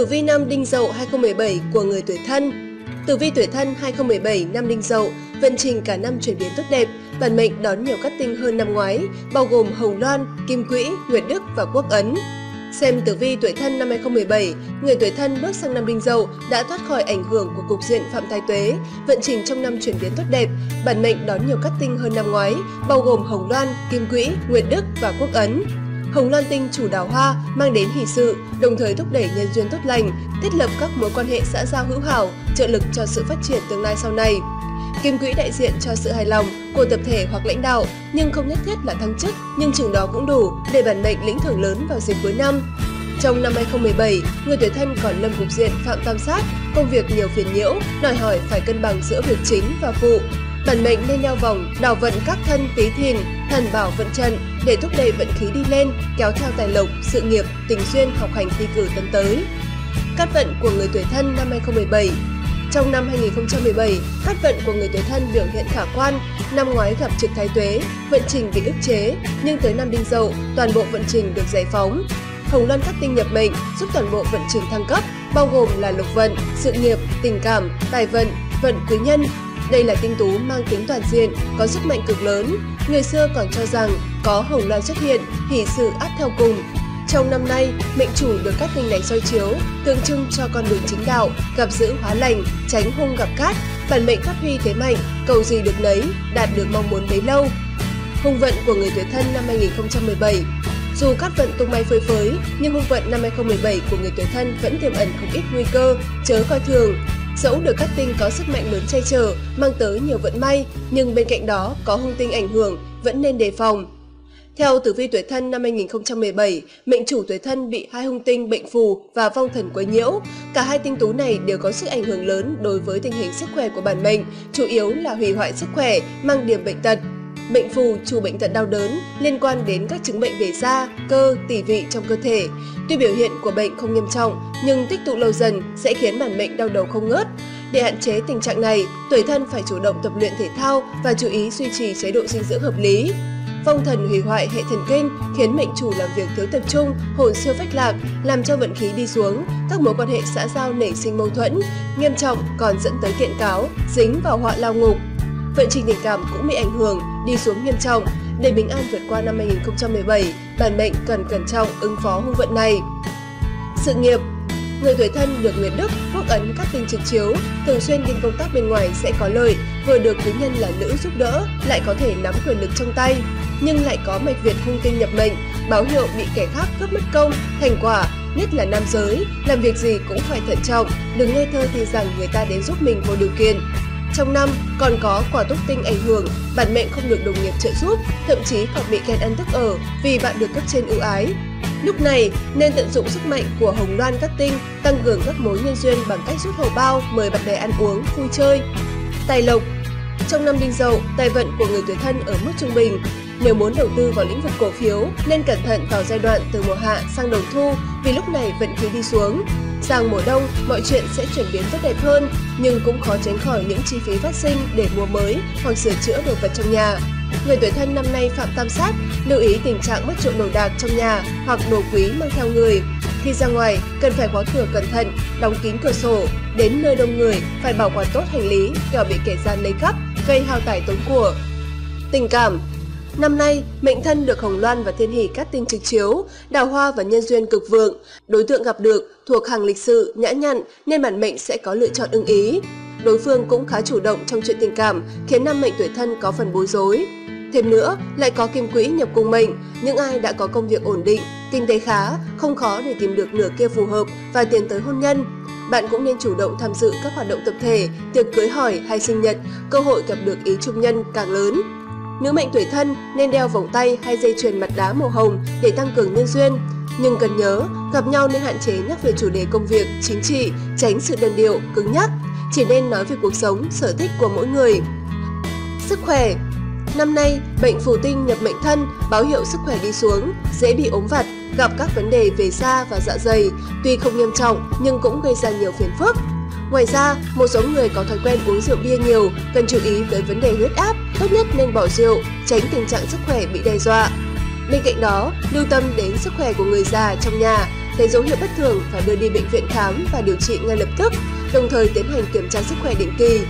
Tử vi năm Đinh Dậu 2017 của người tuổi thân Tử vi tuổi thân 2017 năm Đinh Dậu, vận trình cả năm chuyển biến tốt đẹp, bản mệnh đón nhiều cát tinh hơn năm ngoái, bao gồm Hồng Loan, Kim Quỹ, Nguyệt Đức và Quốc Ấn. Xem tử vi tuổi thân năm 2017, người tuổi thân bước sang năm Đinh Dậu đã thoát khỏi ảnh hưởng của cục diện phạm thái tuế, vận trình trong năm chuyển biến tốt đẹp, bản mệnh đón nhiều cát tinh hơn năm ngoái, bao gồm Hồng Loan, Kim Quỹ, Nguyệt Đức và Quốc Ấn. Hồng Loan Tinh chủ đào hoa mang đến hỷ sự, đồng thời thúc đẩy nhân duyên tốt lành, thiết lập các mối quan hệ xã giao hữu hảo, trợ lực cho sự phát triển tương lai sau này. Kim quỹ đại diện cho sự hài lòng của tập thể hoặc lãnh đạo, nhưng không nhất thiết là thăng chức, nhưng chừng đó cũng đủ để bản mệnh lĩnh thưởng lớn vào dịp cuối năm. Trong năm 2017, người tuổi thân còn lâm cục diện phạm tam sát, công việc nhiều phiền nhiễu, đòi hỏi phải cân bằng giữa việc chính và phụ, Bản mệnh nên đeo vòng đảo vận các thân tí thìn, thần bảo vận trận để thúc đẩy vận khí đi lên, kéo theo tài lộc, sự nghiệp, tình duyên, học hành thi cử tấn tới. Cát vận của người tuổi thân năm 2017 trong năm 2017, cát vận của người tuổi thân biểu hiện khả quan. Năm ngoái gặp trực thái tuế, vận trình bị ức chế, nhưng tới năm đinh dậu, toàn bộ vận trình được giải phóng. Hồng Loan cát tinh nhập mệnh giúp toàn bộ vận trình thăng cấp, bao gồm là lục vận, sự nghiệp, tình cảm, tài vận, vận quý nhân, đây là tinh tú mang tính toàn diện, có sức mạnh cực lớn. Người xưa còn cho rằng có hồng loan xuất hiện, hỷ sự áp theo cùng. Trong năm nay, mệnh chủ được các tinh này soi chiếu, tượng trưng cho con đường chính đạo, gặp giữ hóa lành, tránh hung gặp cát, bản mệnh phát huy thế mạnh, cầu gì được nấy, đạt được mong muốn bấy lâu. Hung vận của người tuổi thân năm 2017 dù các vận tung bay phơi phới, nhưng hung vận năm 2017 của người tuổi thân vẫn tiềm ẩn không ít nguy cơ, chớ coi thường. Dẫu được các tinh có sức mạnh lớn che chở, mang tới nhiều vận may, nhưng bên cạnh đó có hung tinh ảnh hưởng, vẫn nên đề phòng. Theo tử vi tuổi thân năm 2017, mệnh chủ tuổi thân bị hai hung tinh bệnh phù và vong thần quấy nhiễu. Cả hai tinh tú này đều có sức ảnh hưởng lớn đối với tình hình sức khỏe của bản mệnh, chủ yếu là hủy hoại sức khỏe, mang điểm bệnh tật. Bệnh phù chủ bệnh tật đau đớn liên quan đến các chứng bệnh về da, cơ, tỉ vị trong cơ thể. Tuy biểu hiện của bệnh không nghiêm trọng, nhưng tích tụ lâu dần sẽ khiến bản mệnh đau đầu không ngớt. Để hạn chế tình trạng này, tuổi thân phải chủ động tập luyện thể thao và chú ý duy trì chế độ dinh dưỡng hợp lý. Phong thần hủy hoại hệ thần kinh khiến mệnh chủ làm việc thiếu tập trung, hồn siêu phách lạc, làm cho vận khí đi xuống, các mối quan hệ xã giao nảy sinh mâu thuẫn, nghiêm trọng còn dẫn tới kiện cáo, dính vào họa lao ngục. Vận trình tình cảm cũng bị ảnh hưởng, đi xuống nghiêm trọng. Để bình an vượt qua năm 2017, bản mệnh cần cẩn trọng ứng phó hung vận này. Sự nghiệp Người tuổi thân được Nguyệt Đức, Quốc Ấn các tinh trực chiếu, thường xuyên đi công tác bên ngoài sẽ có lợi, vừa được quý nhân là nữ giúp đỡ, lại có thể nắm quyền lực trong tay. Nhưng lại có mạch Việt hung tinh nhập mệnh, báo hiệu bị kẻ khác cướp mất công, thành quả, nhất là nam giới, làm việc gì cũng phải thận trọng, đừng nghe thơ thì rằng người ta đến giúp mình vô điều kiện. Trong năm còn có quả túc tinh ảnh hưởng, bản mệnh không được đồng nghiệp trợ giúp, thậm chí còn bị khen ăn tức ở vì bạn được cấp trên ưu ái. Lúc này nên tận dụng sức mạnh của hồng loan các tinh, tăng cường các mối nhân duyên bằng cách rút hầu bao, mời bạn bè ăn uống, vui chơi. Tài lộc Trong năm đinh dậu, tài vận của người tuổi thân ở mức trung bình. Nếu muốn đầu tư vào lĩnh vực cổ phiếu, nên cẩn thận vào giai đoạn từ mùa hạ sang đầu thu vì lúc này vận khí đi xuống. Sang mùa đông, mọi chuyện sẽ chuyển biến tốt đẹp hơn, nhưng cũng khó tránh khỏi những chi phí phát sinh để mua mới hoặc sửa chữa đồ vật trong nhà. Người tuổi thân năm nay phạm tam sát, lưu ý tình trạng mất trộm đồ đạc trong nhà hoặc đồ quý mang theo người. Khi ra ngoài, cần phải khóa cửa cẩn thận, đóng kín cửa sổ. Đến nơi đông người, phải bảo quản tốt hành lý, kẻo bị kẻ gian lấy cắp, gây hao tài tốn của. Tình cảm Năm nay, mệnh thân được Hồng Loan và Thiên Hỷ cát tinh trực chiếu, đào hoa và nhân duyên cực vượng. Đối tượng gặp được thuộc hàng lịch sự, nhã nhặn nên bản mệnh sẽ có lựa chọn ưng ý. Đối phương cũng khá chủ động trong chuyện tình cảm, khiến năm mệnh tuổi thân có phần bối rối. Thêm nữa, lại có kim quỹ nhập cung mệnh, những ai đã có công việc ổn định, kinh tế khá, không khó để tìm được nửa kia phù hợp và tiến tới hôn nhân. Bạn cũng nên chủ động tham dự các hoạt động tập thể, tiệc cưới hỏi hay sinh nhật, cơ hội gặp được ý trung nhân càng lớn. Nữ mệnh tuổi thân nên đeo vòng tay hay dây chuyền mặt đá màu hồng để tăng cường nhân duyên. Nhưng cần nhớ, gặp nhau nên hạn chế nhắc về chủ đề công việc, chính trị, tránh sự đơn điệu, cứng nhắc. Chỉ nên nói về cuộc sống, sở thích của mỗi người. Sức khỏe Năm nay, bệnh phù tinh nhập mệnh thân báo hiệu sức khỏe đi xuống, dễ bị ốm vặt, gặp các vấn đề về da và dạ dày, tuy không nghiêm trọng nhưng cũng gây ra nhiều phiền phức. Ngoài ra, một số người có thói quen uống rượu bia nhiều cần chú ý tới vấn đề huyết áp, tốt nhất nên bỏ rượu, tránh tình trạng sức khỏe bị đe dọa. Bên cạnh đó, lưu tâm đến sức khỏe của người già trong nhà, thấy dấu hiệu bất thường phải đưa đi bệnh viện khám và điều trị ngay lập tức, đồng thời tiến hành kiểm tra sức khỏe định kỳ.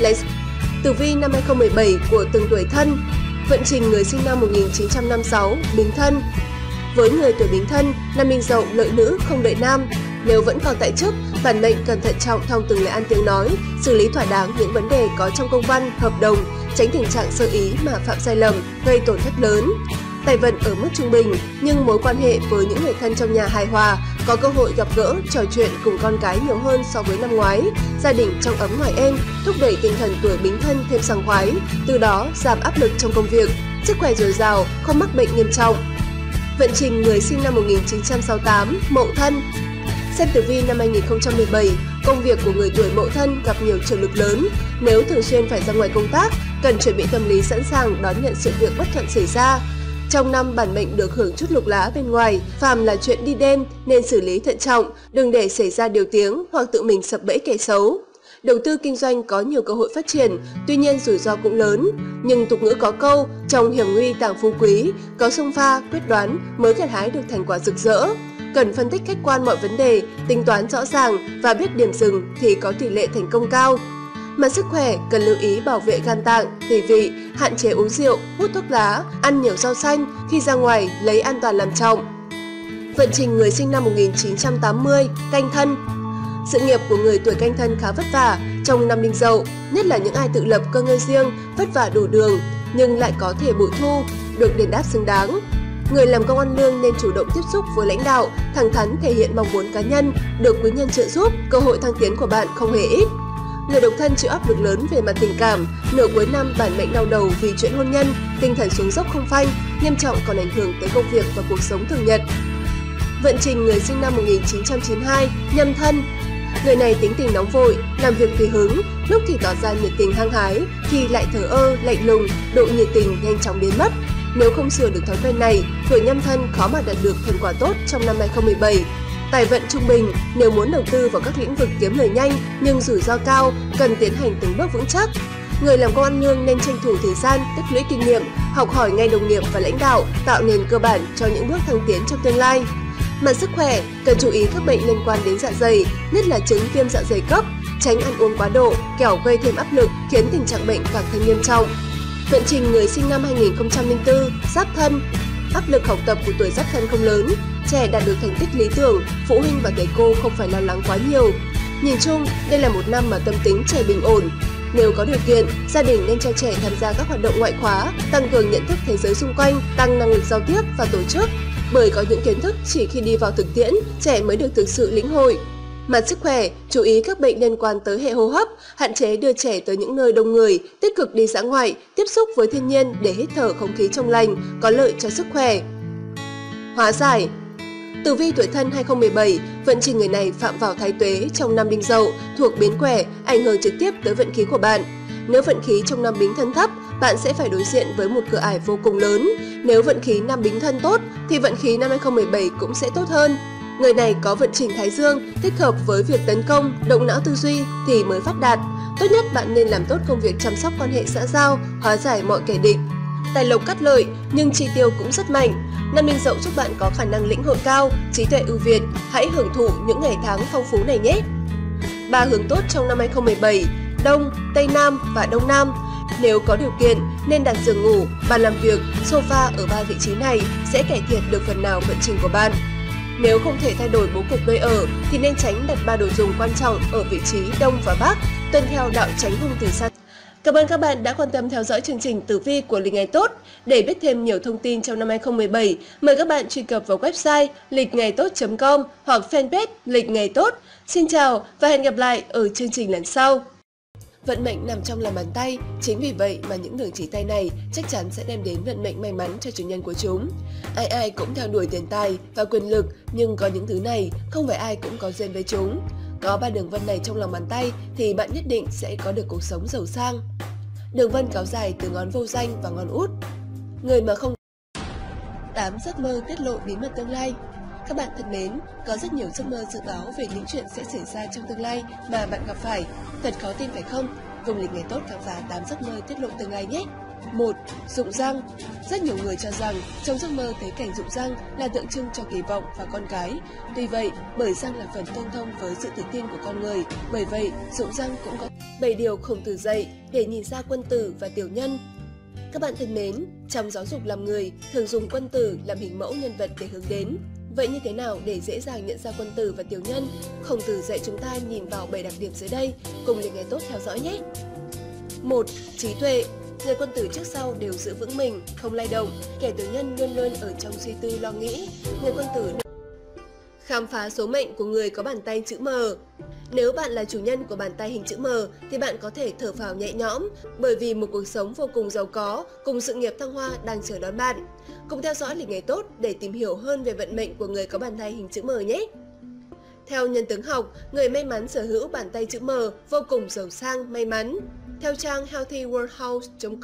Lấy tử vi năm 2017 của từng tuổi thân, vận trình người sinh năm 1956, Bính Thân. Với người tuổi Bính Thân, năm Minh Dậu lợi nữ không đợi nam, nếu vẫn còn tại chức, bản mệnh cần thận trọng thông từng lời ăn tiếng nói, xử lý thỏa đáng những vấn đề có trong công văn, hợp đồng, tránh tình trạng sơ ý mà phạm sai lầm, gây tổn thất lớn. Tài vận ở mức trung bình, nhưng mối quan hệ với những người thân trong nhà hài hòa, có cơ hội gặp gỡ, trò chuyện cùng con cái nhiều hơn so với năm ngoái. Gia đình trong ấm ngoài êm, thúc đẩy tinh thần tuổi bính thân thêm sảng khoái, từ đó giảm áp lực trong công việc, sức khỏe dồi dào, không mắc bệnh nghiêm trọng. Vận trình người sinh năm 1968, Mậu Thân, Xem tử vi năm 2017, công việc của người tuổi mậu thân gặp nhiều trở lực lớn. Nếu thường xuyên phải ra ngoài công tác, cần chuẩn bị tâm lý sẵn sàng đón nhận sự việc bất thuận xảy ra. Trong năm bản mệnh được hưởng chút lục lá bên ngoài, phàm là chuyện đi đêm nên xử lý thận trọng, đừng để xảy ra điều tiếng hoặc tự mình sập bẫy kẻ xấu. Đầu tư kinh doanh có nhiều cơ hội phát triển, tuy nhiên rủi ro cũng lớn. Nhưng tục ngữ có câu, trong hiểm nguy tàng phú quý, có sông pha, quyết đoán mới gặt hái được thành quả rực rỡ cần phân tích khách quan mọi vấn đề, tính toán rõ ràng và biết điểm dừng thì có tỷ lệ thành công cao. Mà sức khỏe cần lưu ý bảo vệ gan tạng, tỷ vị, hạn chế uống rượu, hút thuốc lá, ăn nhiều rau xanh, khi ra ngoài lấy an toàn làm trọng. Vận trình người sinh năm 1980, canh thân Sự nghiệp của người tuổi canh thân khá vất vả trong năm đinh dậu, nhất là những ai tự lập cơ ngơi riêng, vất vả đủ đường, nhưng lại có thể bội thu, được đền đáp xứng đáng. Người làm công ăn lương nên chủ động tiếp xúc với lãnh đạo, thẳng thắn thể hiện mong muốn cá nhân, được quý nhân trợ giúp, cơ hội thăng tiến của bạn không hề ít. Người độc thân chịu áp lực lớn về mặt tình cảm, nửa cuối năm bản mệnh đau đầu vì chuyện hôn nhân, tinh thần xuống dốc không phanh, nghiêm trọng còn ảnh hưởng tới công việc và cuộc sống thường nhật. Vận trình người sinh năm 1992, nhâm thân, Người này tính tình nóng vội, làm việc tùy hứng, lúc thì tỏ ra nhiệt tình hăng hái, thì lại thờ ơ, lạnh lùng, độ nhiệt tình nhanh chóng biến mất, nếu không sửa được thói quen này, tuổi nhâm thân khó mà đạt được thành quả tốt trong năm 2017. Tài vận trung bình, nếu muốn đầu tư vào các lĩnh vực kiếm lời nhanh nhưng rủi ro cao, cần tiến hành từng bước vững chắc. Người làm công ăn lương nên tranh thủ thời gian, tích lũy kinh nghiệm, học hỏi ngay đồng nghiệp và lãnh đạo, tạo nền cơ bản cho những bước thăng tiến trong tương lai. Mặt sức khỏe, cần chú ý các bệnh liên quan đến dạ dày, nhất là chứng viêm dạ dày cấp, tránh ăn uống quá độ, kẻo gây thêm áp lực khiến tình trạng bệnh càng thêm nghiêm trọng. Vận trình người sinh năm 2004, Giáp Thân Áp lực học tập của tuổi Giáp Thân không lớn, trẻ đạt được thành tích lý tưởng, phụ huynh và thầy cô không phải lo lắng quá nhiều. Nhìn chung, đây là một năm mà tâm tính trẻ bình ổn. Nếu có điều kiện, gia đình nên cho trẻ tham gia các hoạt động ngoại khóa, tăng cường nhận thức thế giới xung quanh, tăng năng lực giao tiếp và tổ chức. Bởi có những kiến thức chỉ khi đi vào thực tiễn, trẻ mới được thực sự lĩnh hội. Mặt sức khỏe, chú ý các bệnh liên quan tới hệ hô hấp, hạn chế đưa trẻ tới những nơi đông người, tích cực đi dã ngoại, tiếp xúc với thiên nhiên để hít thở không khí trong lành, có lợi cho sức khỏe. Hóa giải Tử vi tuổi thân 2017, vận trình người này phạm vào thái tuế trong năm đinh dậu, thuộc biến quẻ, ảnh hưởng trực tiếp tới vận khí của bạn. Nếu vận khí trong năm bính thân thấp, bạn sẽ phải đối diện với một cửa ải vô cùng lớn. Nếu vận khí năm bính thân tốt, thì vận khí năm 2017 cũng sẽ tốt hơn. Người này có vận trình Thái Dương, thích hợp với việc tấn công, động não tư duy thì mới phát đạt. Tốt nhất bạn nên làm tốt công việc chăm sóc quan hệ xã giao, hóa giải mọi kẻ địch. Tài lộc cắt lợi nhưng chi tiêu cũng rất mạnh. Năm Đinh Dậu giúp bạn có khả năng lĩnh hội cao, trí tuệ ưu việt. Hãy hưởng thụ những ngày tháng phong phú này nhé. Ba hướng tốt trong năm 2017: Đông, Tây Nam và Đông Nam. Nếu có điều kiện, nên đặt giường ngủ, bàn làm việc, sofa ở ba vị trí này sẽ cải thiện được phần nào vận trình của bạn. Nếu không thể thay đổi bố cục nơi ở thì nên tránh đặt ba đồ dùng quan trọng ở vị trí đông và bắc, tuân theo đạo tránh hung từ xa. Cảm ơn các bạn đã quan tâm theo dõi chương trình Tử vi của Lịch Ngày Tốt. Để biết thêm nhiều thông tin trong năm 2017, mời các bạn truy cập vào website lịch ngày tốt.com hoặc fanpage Lịch Ngày Tốt. Xin chào và hẹn gặp lại ở chương trình lần sau. Vận mệnh nằm trong lòng bàn tay, chính vì vậy mà những đường chỉ tay này chắc chắn sẽ đem đến vận mệnh may mắn cho chủ nhân của chúng. Ai ai cũng theo đuổi tiền tài và quyền lực, nhưng có những thứ này không phải ai cũng có duyên với chúng. Có ba đường vân này trong lòng bàn tay thì bạn nhất định sẽ có được cuộc sống giàu sang. Đường vân kéo dài từ ngón vô danh và ngón út. Người mà không 8 giấc mơ tiết lộ bí mật tương lai các bạn thân mến, có rất nhiều giấc mơ dự báo về những chuyện sẽ xảy ra trong tương lai mà bạn gặp phải. Thật khó tin phải không? Cùng lịch ngày tốt khám phá 8 giấc mơ tiết lộ tương lai nhé! 1. Dụng răng Rất nhiều người cho rằng trong giấc mơ thấy cảnh dụng răng là tượng trưng cho kỳ vọng và con cái. Tuy vậy, bởi răng là phần tương thông với sự tự tin của con người, bởi vậy dụng răng cũng có 7 điều khổng tử dạy để nhìn ra quân tử và tiểu nhân. Các bạn thân mến, trong giáo dục làm người, thường dùng quân tử làm hình mẫu nhân vật để hướng đến. Vậy như thế nào để dễ dàng nhận ra quân tử và tiểu nhân? Khổng tử dạy chúng ta nhìn vào 7 đặc điểm dưới đây, cùng liền ngày tốt theo dõi nhé! 1. Trí tuệ Người quân tử trước sau đều giữ vững mình, không lay động, kẻ tiểu nhân luôn luôn ở trong suy tư lo nghĩ. Người quân tử khám phá số mệnh của người có bàn tay chữ M. Nếu bạn là chủ nhân của bàn tay hình chữ M thì bạn có thể thở phào nhẹ nhõm bởi vì một cuộc sống vô cùng giàu có cùng sự nghiệp thăng hoa đang chờ đón bạn. Cùng theo dõi lịch ngày tốt để tìm hiểu hơn về vận mệnh của người có bàn tay hình chữ M nhé! Theo nhân tướng học, người may mắn sở hữu bàn tay chữ M vô cùng giàu sang, may mắn. Theo trang healthyworldhouse.com